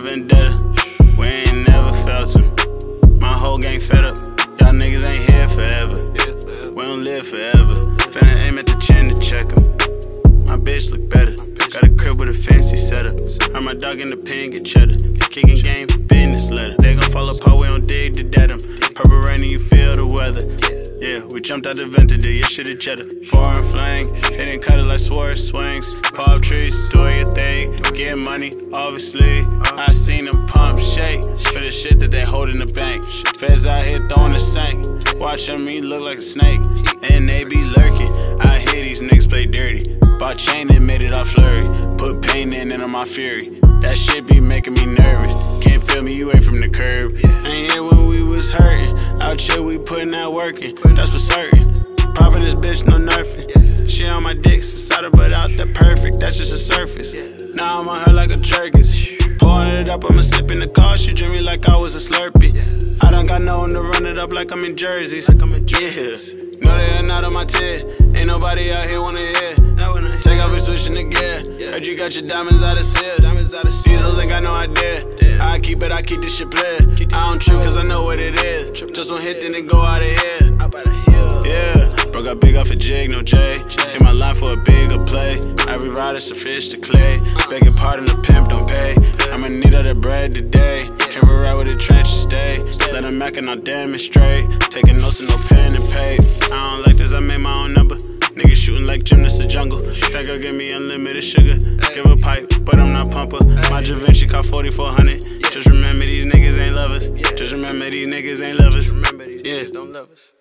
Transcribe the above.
vendetta. We ain't never felt him. My whole gang fed up. Y'all niggas ain't here forever. We don't live forever. Finna aim at the chin to check him. My bitch look better. Got a crib with a fancy setup. Heard my dog in the pen get cheddar. Kicking game, business letter. They gon' fall apart, we don't dig to dead em. Purple rain and you feel the weather. Yeah, we jumped out the vent to do your shit at cheddar. Foreign flang, hitting cut it like Swerve swings. Pop trees, do your thing, get money, obviously. I seen them pump shake for the shit that they hold in the bank. Feds out here throwing the sink, watching me look like a snake. And they be lurking, I hear these niggas play dirty. Bought chain and made it off flurry. Put pain in on my fury. That shit be making me nervous. Can't feel me, you ain't from the curb. Putting that work in. That's for certain. Popping this bitch, no nerfing. She on my dick, her, but out that perfect. That's just the surface. Now I'm on her like a Jergens. Pouring it up, I'ma sip in the car. She drink me like I was a Slurpee. I don't got no one to run it up like I'm in jerseys. Like I'm in jerseys. No, they are not on my tip. Ain't nobody out here wanna hear. Take off and switching the gear. Heard you got your diamonds out of seals. These hoes ain't got no idea. I keep it, I keep this shit play. I don't trip cause I know what it is. Just one hit, then it go out of here. Yeah, bro got big off a jig, no J. Hit my line for a bigger play. Every rider's a fish to clay. Begging pardon, the pimp don't pay. I'ma need all the bread today. Careful ride with the trench stay. Let them mac and I'll demonstrate. Taking notes and no pen and pay. I don't like this, I made my the jungle. That girl give me unlimited sugar. Give a pipe, but I'm not pumper. My Da Vinci cost 4400. Just remember these niggas ain't lovers. Just remember these niggas ain't lovers. Remember these Yeah. don't love us.